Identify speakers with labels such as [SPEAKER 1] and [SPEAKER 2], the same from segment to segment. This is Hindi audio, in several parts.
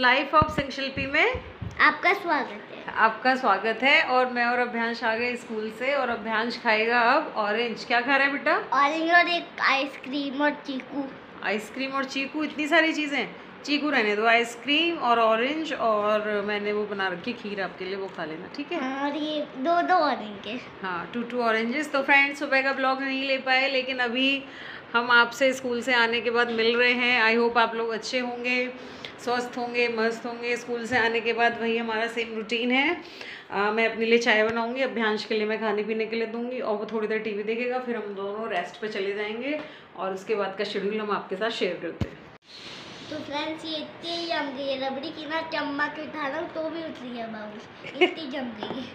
[SPEAKER 1] लाइफ ऑफ़ सिंहशिल्पी में।
[SPEAKER 2] आपका स्वागत है।
[SPEAKER 1] आपका स्वागत है और मैं और अभ्यांश आ गए स्कूल से और अभ्यांश खाएगा अब ऑरेंज क्या खा रहा है बेटा?
[SPEAKER 2] ऑरेंज और एक आइसक्रीम और चीकू।
[SPEAKER 1] आइसक्रीम और चीकू इतनी सारी चीज़ें। चीकू रहने दो आइसक्रीम और ऑरेंज और मैंने वो बना रखी खीर आपके लिए वो खा लेना ठीक है?
[SPEAKER 2] हाँ, और ये दो दो ऑरेंज
[SPEAKER 1] हाँ टू टू ऑरेंजेस तो फ्रेंड्स सुबह का ब्लॉग नहीं ले पाए लेकिन अभी हम आपसे स्कूल से आने के बाद मिल रहे हैं। आई होप आप लोग अच्छे होंगे स्वस्थ होंगे मस्त होंगे। स्कूल से आने के बाद वही हमारा सेम रूटीन है। आ, मैं अपने लिए चाय बनाऊँगी अभ्यांश के लिए मैं खाने पीने के लिए दूँगी और वो थोड़ी देर टीवी देखेगा फिर हम दोनों रेस्ट पे चले जाएँगे और उसके बाद का शेड्यूल हम आपके साथ शेयर करते हैं।
[SPEAKER 2] तो फ्रेंड्स ये इतनी जम गई है रबड़ी की ना चम्मच उठाना तो भी उतरी है बाबू इतनी जम गई है।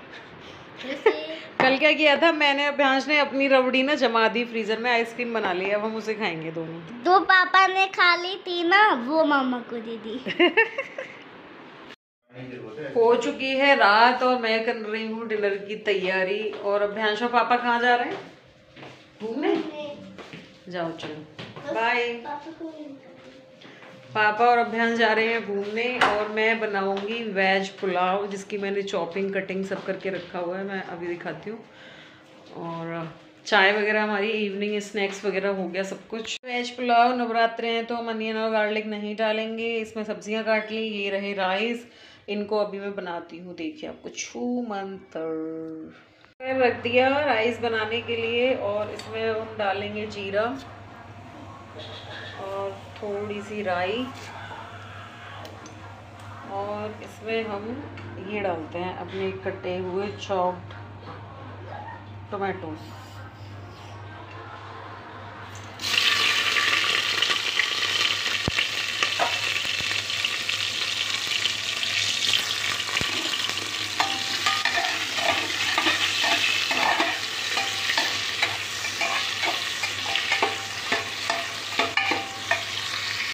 [SPEAKER 1] कल क्या किया था? मैंने अभ्यांश ने अपनी रबड़ी ना जमा दी फ्रीजर में आइसक्रीम बना ली अब हम उसे खाएँगे दोनों।
[SPEAKER 2] दो पापा ने खा ली थी ना वो मामा को दे दी।
[SPEAKER 1] हो चुकी है रात और मैं कर रही हूँ डिनर की तैयारी। और अभ्यांश और पापा कहाँ जा रहे हैं? घूमने? जाओ चलो। बाय
[SPEAKER 2] पापा
[SPEAKER 1] और अभियान जा रहे हैं घूमने और मैं बनाऊँगी वेज पुलाव, जिसकी मैंने चॉपिंग कटिंग सब करके रखा हुआ है, मैं अभी दिखाती हूँ। और चाय वगैरह हमारी इवनिंग स्नैक्स वगैरह हो गया सब कुछ। वेज पुलाव, नवरात्रे हैं तो हम अनियन और गार्लिक नहीं डालेंगे, इसमें सब्ज़ियाँ काट ली, ये रहे राइस इनको अभी मैं बनाती हूँ, देखिए आपको, छू मंतर। रख दिया राइस बनाने के लिए और इसमें हम डालेंगे जीरा। और थोड़ी सी राई। और इसमें हम ये डालते हैं अपने कटे हुए चॉप्ड टोमेटोज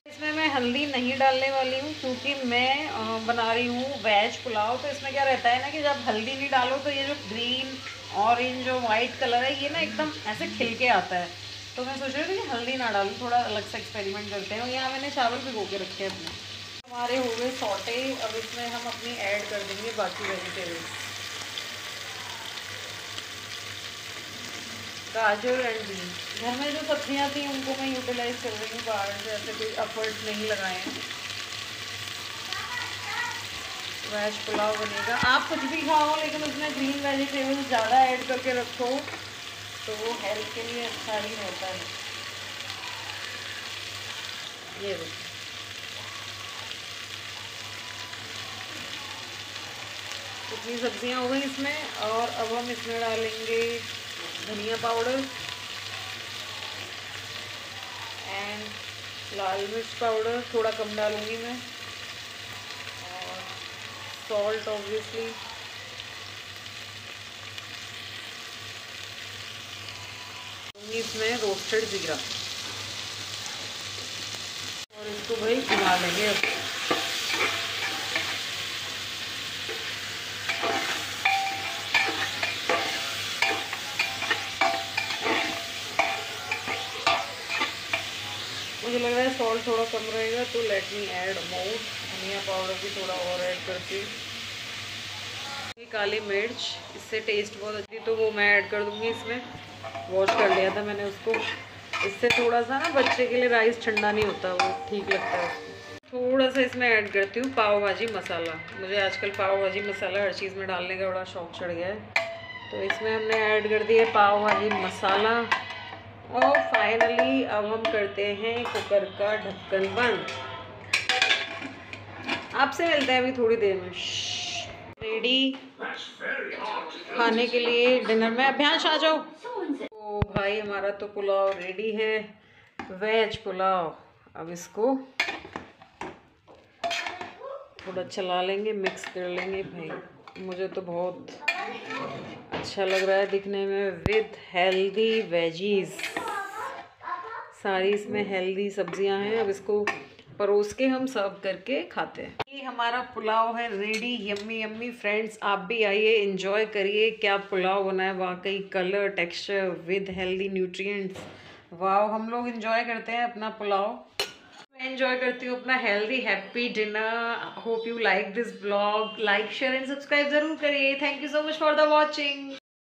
[SPEAKER 1] इसमें मैं हल्दी नहीं डालने वाली हूँ, क्योंकि मैं बना रही हूँ वेज पुलाव तो इसमें क्या रहता है ना कि जब हल्दी नहीं डालो तो ये जो ग्रीन, ऑरेंज और वाइट कलर है, ये ना एकदम ऐसे खिल के आता है। तो मैं सोच रही थी कि हल्दी ना डालूँ, थोड़ा अलग से एक्सपेरिमेंट करते हैं। और यहाँ मैंने चावल भिगो के रखे हैं अपने। हमारे हो गए सॉटे अब इसमें हम अपनी ऐड कर देंगे बाकी वेजिटेबल्स गाजर एंड बीन घर में जो सब्ज़ियाँ थी, उनको मैं यूटिलाइज कर रही हूँ बाहर से, ऐसे कोई एफर्ट नहीं लगाए हैं। वेज पुलाव बनेगा। आप कुछ भी खाओ, लेकिन उसमें ग्रीन वेजिटेबल्स ज़्यादा ऐड करके रखो तो वो हेल्थ के लिए अच्छा ही रहता है। ये कितनी सब्ज़ियाँ हो गई इसमें, और अब हम इसमें डालेंगे धनिया पाउडर एंड लाल मिर्च पाउडर, थोड़ा कम डालूँगी मैं। और सॉल्ट ऑब्वियसली इसमें रोस्टेड जीरा। और इसको भाई खिला लेंगे अब। मुझे लग रहा है सॉल्ट थोड़ा कम रहेगा तो लेट मी ऐड मोर धनिया पाउडर भी थोड़ा और ऐड करके। ये काली मिर्च, इससे टेस्ट बहुत अच्छी तो वो मैं ऐड कर दूँगी इसमें। वॉश कर लिया था मैंने उसको। इससे थोड़ा सा ना बच्चे के लिए राइस ठंडा नहीं होता, वो ठीक लगता है थोड़ा सा इसमें ऐड करती हूँ, पाव भाजी मसाला। मुझे आजकल पाव भाजी मसाला हर चीज़ में डालने का बड़ा शौक चढ़ गया है। तो इसमें हमने ऐड कर दिया पाव भाजी मसाला। और फाइनली अब हम करते हैं, कुकर का ढक्कन बंद। आपसे मिलते हैं अभी थोड़ी देर में। रेडी खाने के लिए डिनर में। अभ्यास आ जाओ। ओ भाई, हमारा तो पुलाव रेडी है। वेज पुलाव। अब इसको थोड़ा चला लेंगे, मिक्स कर लेंगे। भाई, मुझे तो बहुत अच्छा लग रहा है दिखने में। With healthy veggies. सारी इसमें हेल्दी सब्ज़ियाँ हैं, अब इसको परोस के हम सर्व करके खाते हैं। ये हमारा पुलाव है रेडी यम्मी यम्मी फ्रेंड्स आप भी आइए एंजॉय करिए। क्या पुलाव बना है, वाकई colour texture with healthy nutrients वाह हम लोग एंजॉय करते हैं अपना पुलाव। एंजॉय करती हूँ अपना healthy happy dinner hope you like this blog like share and subscribe ज़रूर करिए। Thank you so much for the watching